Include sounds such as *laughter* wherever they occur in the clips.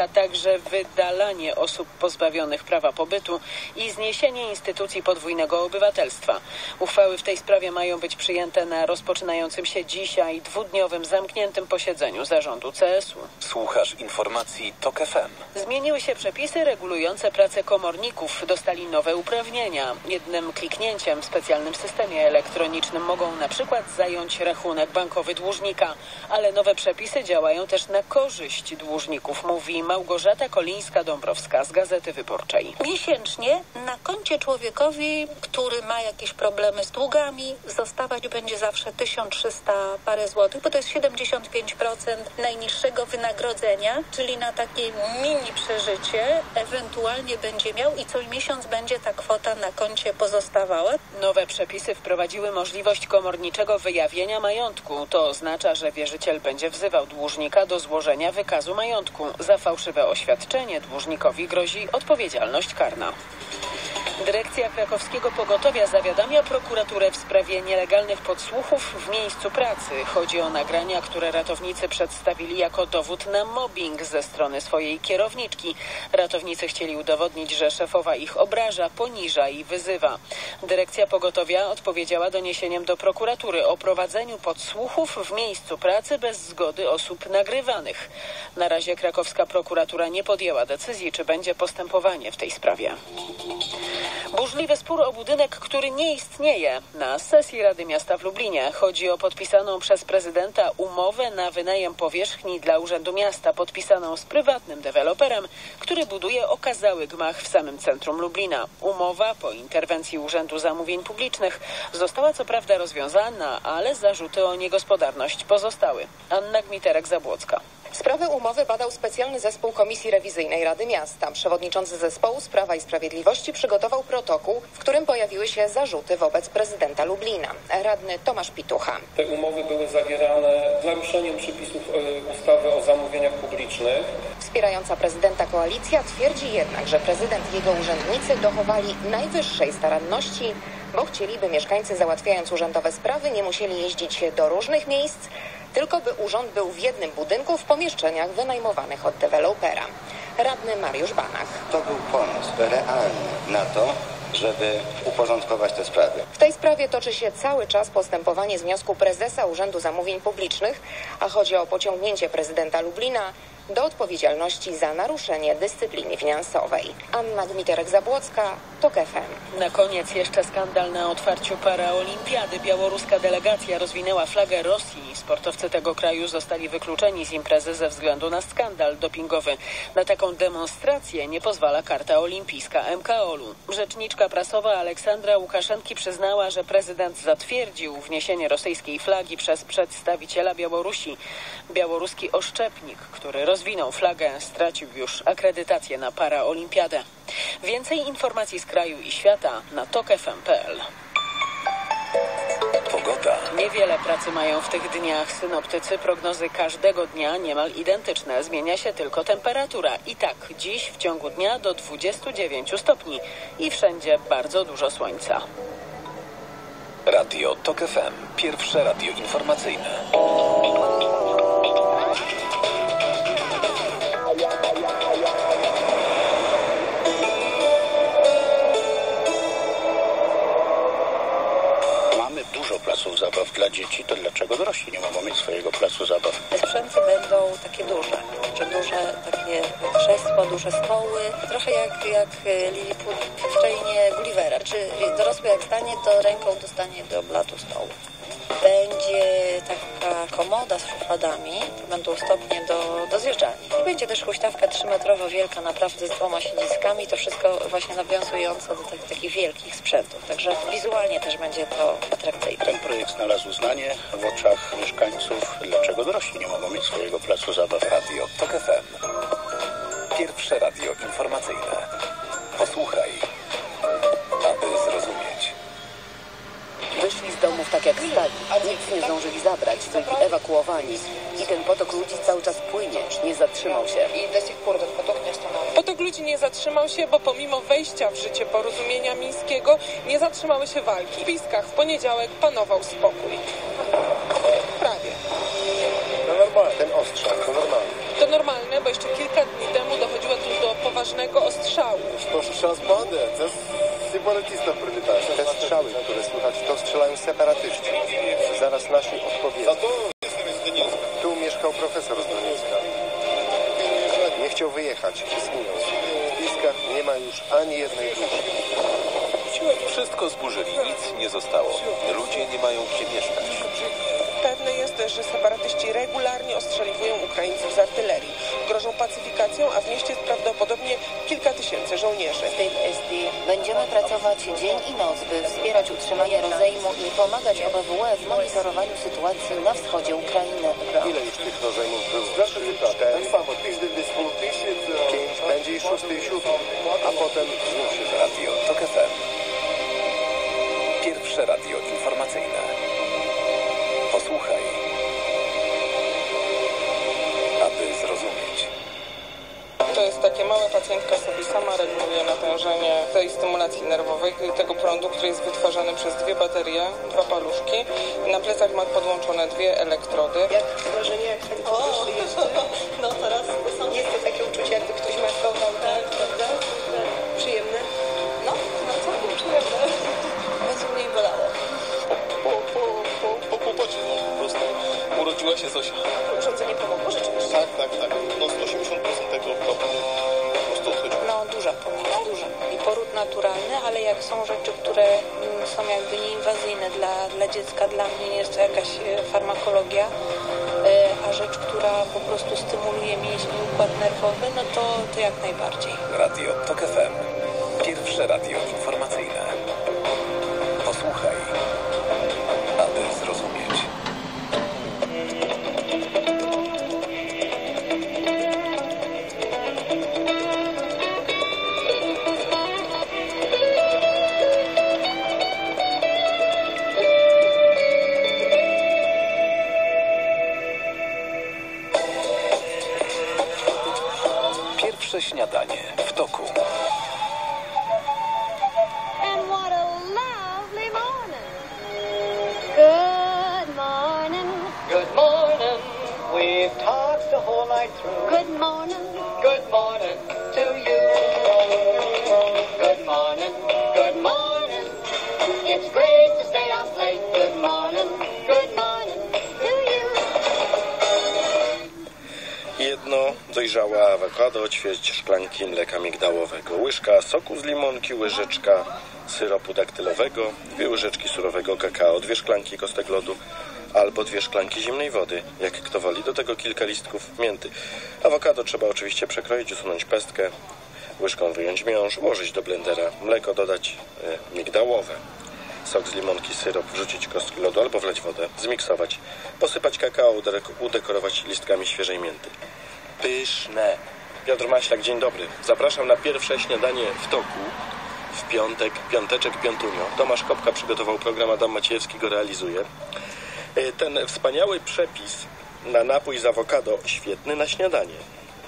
a także wydalanie osób pozbawionych prawa pobytu i zniesienie instytucji podwójnego obywatelstwa. Uchwały w tej sprawie mają być przyjęte na rozpoczynającym się dzisiaj dwudniowym zamkniętym posiedzeniu zarządu CSU. Słuchasz informacji TOK FM. Zmieniły się przepisy regulujące pracę komorników. Dostali nowe uprawnienia. Jednym kliknięciem w specjalnym systemie elektronicznym mogą na przykład zająć rachunek bankowy dłużnika. Ale nowe przepisy działają też na korzyść dłużników, mówi Małgorzata Kolińska-Dąbrowska z Gazety Wyborczej. Miesięcznie na koncie człowiekowi, który ma jakieś problemy z długami, zostawać będzie zawsze 1300 parę złotych, bo to jest 75% najniższego wynagrodzenia, czyli na takie mini przeżycie ewentualnie będzie miał i co miesiąc będzie ta kwota na koncie pozostawała. Nowe przepisy wprowadziły możliwość komorniczego wyjawienia majątku. To oznacza, że wierzyciel będzie wzywał dłużnika do złożenia wykazu majątku. Za fałszywe oświadczenie dłużnikowi grozi odpowiedzialność karna. Dyrekcja krakowskiego pogotowia zawiadamia prokuraturę w sprawie nielegalnych podsłuchów w miejscu pracy. Chodzi o nagrania, które ratownicy przedstawili jako dowód na mobbing ze strony swojej kierowniczki. Ratownicy chcieli udowodnić, że szefowa ich obraża, poniża i wyzywa. Dyrekcja pogotowia odpowiedziała doniesieniem do prokuratury o prowadzeniu podsłuchów w miejscu pracy bez zgody osób nagrywanych. Na razie krakowska prokuratura nie podjęła decyzji, czy będzie postępowanie w tej sprawie. Burzliwy spór o budynek, który nie istnieje. Na sesji Rady Miasta w Lublinie chodzi o podpisaną przez prezydenta umowę na wynajem powierzchni dla Urzędu Miasta, podpisaną z prywatnym deweloperem, który buduje okazały gmach w samym centrum Lublina. Umowa po interwencji Urzędu Zamówień Publicznych została co prawda rozwiązana, ale zarzuty o niegospodarność pozostały. Anna Gmiterek-Zabłocka. Sprawę umowy badał specjalny zespół Komisji Rewizyjnej Rady Miasta. Przewodniczący zespołu z Prawa i Sprawiedliwości przygotował protokół, w którym pojawiły się zarzuty wobec prezydenta Lublina. Radny Tomasz Pitucha. Te umowy były zawierane z naruszeniem przepisów e, ustawy o zamówieniach publicznych. Wspierająca prezydenta koalicja twierdzi jednak, że prezydent i jego urzędnicy dochowali najwyższej staranności, bo chcieli, by mieszkańcy załatwiając urzędowe sprawy nie musieli jeździć do różnych miejsc, tylko by urząd był w jednym budynku w pomieszczeniach wynajmowanych od dewelopera. Radny Mariusz Banach. To był pomysł realny na to, żeby uporządkować te sprawy. W tej sprawie toczy się cały czas postępowanie z wniosku prezesa Urzędu Zamówień Publicznych, a chodzi o pociągnięcie prezydenta Lublina do odpowiedzialności za naruszenie dyscypliny finansowej. Anna Gmiterek-Zabłocka, TOK FM. Na koniec jeszcze skandal na otwarciu paraolimpiady. Białoruska delegacja rozwinęła flagę Rosji. Sportowcy tego kraju zostali wykluczeni z imprezy ze względu na skandal dopingowy. Na taką demonstrację nie pozwala karta olimpijska MKOL-u. Rzeczniczka prasowa Aleksandra Łukaszenki przyznała, że prezydent zatwierdził wniesienie rosyjskiej flagi przez przedstawiciela Białorusi. Białoruski oszczepnik, który rozwinął flagę, stracił już akredytację na paraolimpiadę. Więcej informacji z kraju i świata na tokefm.pl. Pogoda. Niewiele pracy mają w tych dniach synoptycy. Prognozy każdego dnia niemal identyczne. Zmienia się tylko temperatura. I tak, dziś w ciągu dnia do 29 stopni i wszędzie bardzo dużo słońca. Radio TOK FM. Pierwsze radio informacyjne. Dzieci, to dlaczego dorośli nie mogą mieć swojego placu zabaw? Te sprzęty będą takie duże, czy duże takie krzesła, duże stoły, trochę jak, jak e, Lilliput w krainie Gullivera. Czy dorosły jak stanie, to ręką dostanie do blatu stołu. Komoda z szufladami, to będą stopnie do, do. I będzie też huśtawka 3-metrowa wielka, naprawdę z dwoma siedziskami, to wszystko właśnie nawiązujące do tych, takich wielkich sprzętów. Także wizualnie też będzie to atrakcyjne. Ten projekt znalazł uznanie w oczach mieszkańców. Dlaczego dorośli nie mogą mieć swojego placu zabaw? Radio TOK FM. Pierwsze radio informacyjne. Posłuchaj, domów tak jak stali. Nic nie zdążyli zabrać, byli ewakuowani. I ten potok ludzi cały czas płynie, nie zatrzymał się. Potok ludzi nie zatrzymał się, bo pomimo wejścia w życie porozumienia mińskiego nie zatrzymały się walki. W Piskach w poniedziałek panował spokój. Prawie. To normalne, ten ostrzał, to normalne. To normalne, bo jeszcze kilka dni temu dochodziło tu do poważnego ostrzału. Postrzał z bandę, te strzały, które słychać, to strzelają separatyści. Zaraz nasi odpowiedzą. Tu mieszkał profesor z Doniecka. Nie chciał wyjechać, zginął. W spiskach nie ma już ani jednej duszy. Wszystko zburzyli, nic nie zostało. Ludzie nie mają gdzie mieszkać. Pewne jest że separatyści regularnie ostrzeliwują Ukraińców z artylerii. Grożą pacyfikacją, a w mieście jest prawdopodobnie kilka tysięcy żołnierzy. W tej kwestii będziemy pracować dzień i noc, by wspierać utrzymanie rozejmu i pomagać OBWE w monitorowaniu sytuacji na wschodzie Ukrainy. Ile już tych rozejmów sama reguluje natężenie tej stymulacji nerwowej, tego prądu, który jest wytwarzany przez dwie baterie, dwa paluszki. Na plecach ma podłączone dwie elektrody. Jak wrażenie, jak pani e, a rzecz, która po prostu stymuluje mięśnie i układ nerwowy, no to, to jak najbardziej. Radio TOK FM. Pierwsze radio informacyjne. Pierwsze śniadanie w toku. And what a lovely morning. Good morning. Good morning. We've talked the whole night through. Good morning. Good morning dojrzałe awokado, ćwierć szklanki mleka migdałowego, łyżka soku z limonki, łyżeczka syropu daktylowego, dwie łyżeczki surowego kakao, dwie szklanki kostek lodu albo dwie szklanki zimnej wody, jak kto woli. Do tego kilka listków mięty. Awokado trzeba oczywiście przekroić, usunąć pestkę, łyżką wyjąć miąższ, włożyć do blendera, mleko dodać e, migdałowe, sok z limonki, syrop, wrzucić kostki lodu albo wleć wodę, zmiksować, posypać kakao, udekorować listkami świeżej mięty. Pyszne. Piotr Maślak, dzień dobry. Zapraszam na pierwsze śniadanie w toku w piątek, piąteczek, piątunio. Tomasz Kopka przygotował program, Adam Maciejewski go realizuje. E, Ten wspaniały przepis na napój z awokado, świetny na śniadanie.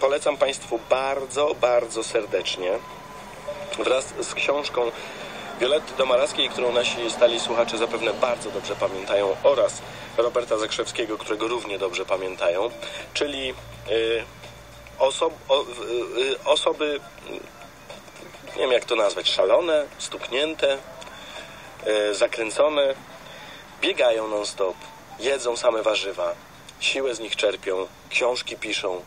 Polecam Państwu bardzo, bardzo serdecznie wraz z książką Violetty Domarackiej, którą nasi stali słuchacze zapewne bardzo dobrze pamiętają oraz Roberta Zakrzewskiego, którego równie dobrze pamiętają, czyli y, osob, o, y, osoby, nie wiem jak to nazwać, szalone, stuknięte, y, zakręcone, biegają non-stop, jedzą same warzywa, siłę z nich czerpią, książki piszą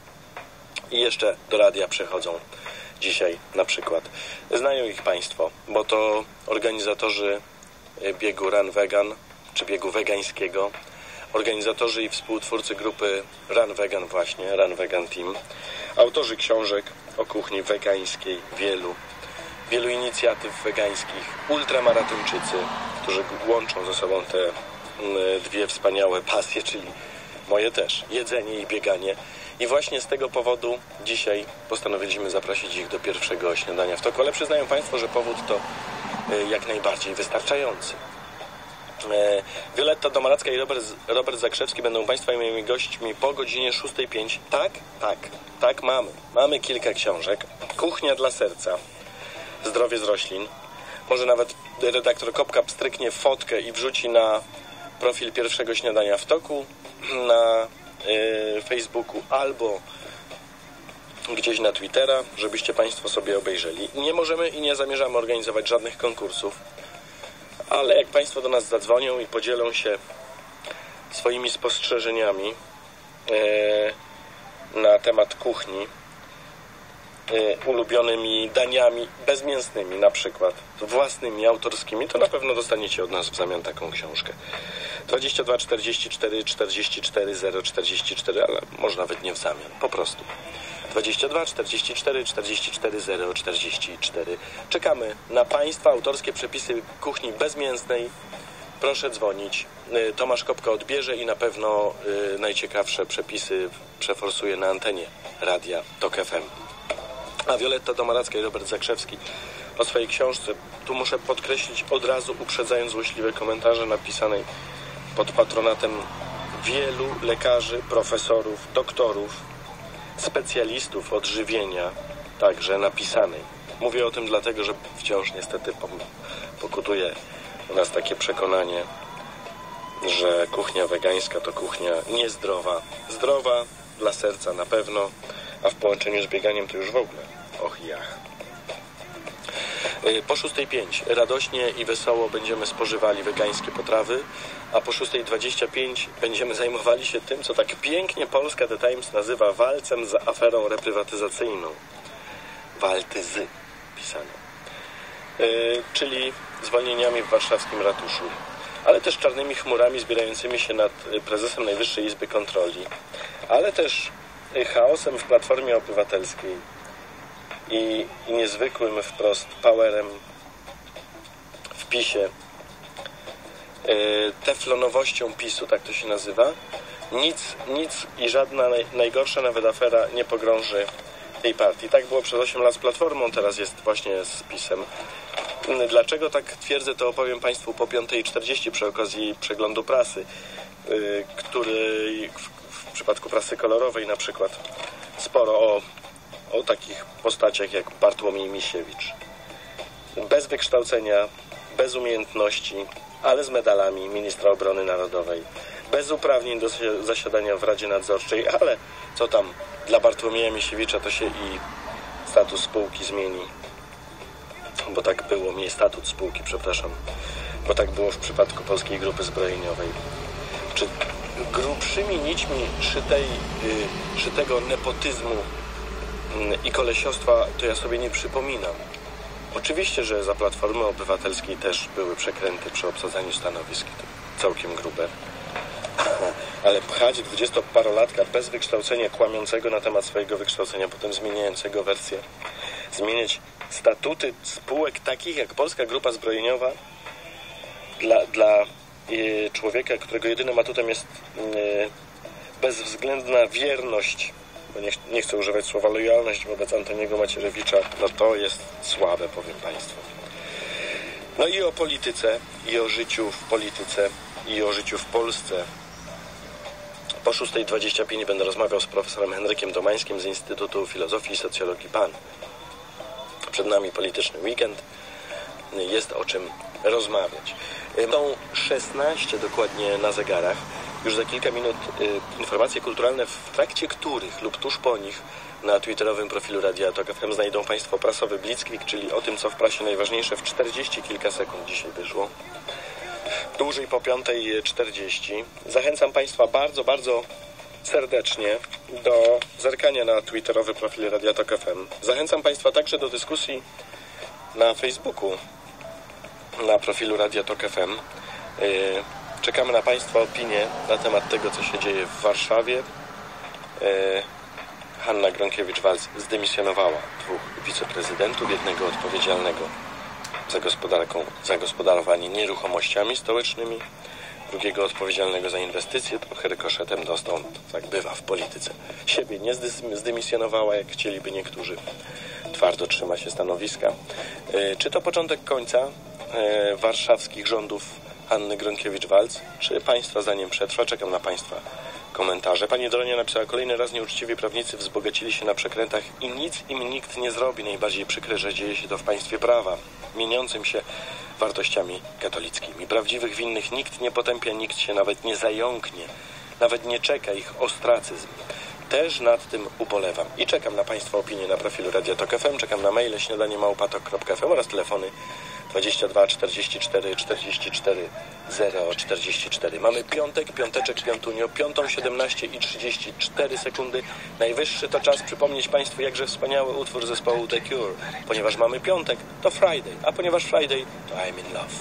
i jeszcze do radia przychodzą dzisiaj na przykład. Znają ich Państwo, bo to organizatorzy e, biegu Run Vegan, czy biegu wegańskiego, organizatorzy i współtwórcy grupy Run Vegan właśnie, Run Vegan Team, autorzy książek o kuchni wegańskiej, wielu, wielu inicjatyw wegańskich, ultramaratończycy, którzy łączą ze sobą te mm, dwie wspaniałe pasje, czyli moje też, jedzenie i bieganie. I właśnie z tego powodu dzisiaj postanowiliśmy zaprosić ich do pierwszego śniadania w toku, ale przyznają Państwo, że powód to e, jak najbardziej wystarczający. Wioletta Domaracka i Robert, Robert Zakrzewski będą Państwa i moimi gośćmi po godzinie 6.05. Tak, tak, tak mamy. Mamy kilka książek. Kuchnia dla serca, zdrowie z roślin. Może nawet redaktor Kopka pstryknie fotkę i wrzuci na profil pierwszego śniadania w toku na y, Facebooku albo gdzieś na Twittera, żebyście Państwo sobie obejrzeli. Nie możemy i nie zamierzamy organizować żadnych konkursów, ale jak Państwo do nas zadzwonią i podzielą się swoimi spostrzeżeniami e, na temat kuchni, e, ulubionymi daniami bezmięsnymi na przykład, własnymi, autorskimi, to na pewno dostaniecie od nas w zamian taką książkę. 22 44 44 044, ale może nawet nie w zamian, po prostu. 22 44 44 044. Czekamy na Państwa autorskie przepisy kuchni bezmięsnej. Proszę dzwonić. Y, Tomasz Kopka odbierze i na pewno y, najciekawsze przepisy przeforsuje na antenie radia TOK FM. A Wioletta Domaracka i Robert Zakrzewski o swojej książce, tu muszę podkreślić od razu, uprzedzając złośliwe komentarze napisanej pod patronatem wielu lekarzy, profesorów, doktorów, specjalistów odżywienia, także napisanej. Mówię o tym dlatego, że wciąż niestety pokutuje u nas takie przekonanie, że kuchnia wegańska to kuchnia niezdrowa. Zdrowa dla serca na pewno, a w połączeniu z bieganiem to już w ogóle. Och jach. Y, Po 6.05 radośnie i wesoło będziemy spożywali wegańskie potrawy, a po 6.25 będziemy zajmowali się tym, co tak pięknie Polska The Times nazywa walcem z aferą reprywatyzacyjną. Waltyzy pisano. Yy, czyli zwolnieniami w warszawskim ratuszu, ale też czarnymi chmurami zbierającymi się nad y, prezesem Najwyższej Izby Kontroli, ale też y, chaosem w Platformie Obywatelskiej i, i niezwykłym wprost powerem w PiSie, yy, teflonowością PiSu, tak to się nazywa. Nic, nic i żadna naj, najgorsza nawet afera nie pogrąży tej partii. Tak było przez 8 lat z Platformą, teraz jest właśnie z PiSem. Dlaczego tak twierdzę, to opowiem Państwu po 5.40 przy okazji przeglądu prasy, yy, który w, w przypadku prasy kolorowej na przykład sporo o, o takich postaciach jak Bartłomiej Misiewicz. Bez wykształcenia, bez umiejętności, ale z medalami ministra obrony narodowej. Bez uprawnień do zasi- zasiadania w Radzie Nadzorczej, ale co tam, dla Bartłomieja Misiewicza to się i status spółki zmieni. Bo tak było, nie statut spółki, przepraszam. Bo tak było w przypadku Polskiej Grupy Zbrojeniowej. Czy grubszymi nićmi szytej, y, szytego nepotyzmu i kolesiostwa to ja sobie nie przypominam. Oczywiście, że za Platformy Obywatelskiej też były przekręty przy obsadzaniu stanowisk, całkiem grube. *laughs* Ale pchać dwudziestoparolatka bez wykształcenia, kłamiącego na temat swojego wykształcenia, potem zmieniającego wersję, zmieniać statuty spółek takich jak Polska Grupa Zbrojeniowa dla, dla y, człowieka, którego jedynym atutem jest y, bezwzględna wierność, nie, nie chcę używać słowa lojalność wobec Antoniego Macierewicza, no to jest słabe, powiem Państwu. No i o polityce, i o życiu w polityce, i o życiu w Polsce. Po 6.25 będę rozmawiał z profesorem Henrykiem Domańskim z Instytutu Filozofii i Socjologii PAN. Przed nami polityczny weekend. Jest o czym rozmawiać. Są 16 dokładnie na zegarach. Już za kilka minut y, informacje kulturalne, w trakcie których lub tuż po nich na twitterowym profilu Radia Tok FM znajdą Państwo prasowy Blitzkrieg, czyli o tym, co w prasie najważniejsze w 40 kilka sekund dzisiaj wyszło. Dłużej po 5.40. Zachęcam Państwa bardzo, bardzo serdecznie do zerkania na twitterowy profil Radia Tok FM. Zachęcam Państwa także do dyskusji na Facebooku na profilu Radia Tok FM. Czekamy na Państwa opinie na temat tego, co się dzieje w Warszawie. Yy, Hanna Gronkiewicz-Walc zdymisjonowała dwóch wiceprezydentów, jednego odpowiedzialnego za, za gospodarowanie nieruchomościami stołecznymi, drugiego odpowiedzialnego za inwestycje, trochę rykoszetem dostał, tak bywa w polityce. Siebie nie zdymisjonowała, jak chcieliby niektórzy. Twardo trzyma się stanowiska. Yy, Czy to początek końca yy, warszawskich rządów Anny Gronkiewicz-Walc? Czy Państwa zdaniem przetrwa? Czekam na Państwa komentarze. Pani Doronia napisała, kolejny raz nieuczciwi prawnicy wzbogacili się na przekrętach i nic im nikt nie zrobi. Najbardziej przykre, że dzieje się to w państwie prawa, mieniącym się wartościami katolickimi. Prawdziwych winnych nikt nie potępia, nikt się nawet nie zająknie, nawet nie czeka ich ostracyzm. też nad tym ubolewam. I czekam na Państwa opinie na profilu Radia Tok FM, czekam na maile śniadanie małpatok.fm oraz telefony 22 44 44 0 44. Mamy piątek, piąteczek, piątunio, piątą 17 i 34 sekundy. Najwyższy to czas przypomnieć Państwu jakże wspaniały utwór zespołu The Cure. Ponieważ mamy piątek, to Friday, a ponieważ Friday, to I'm in love.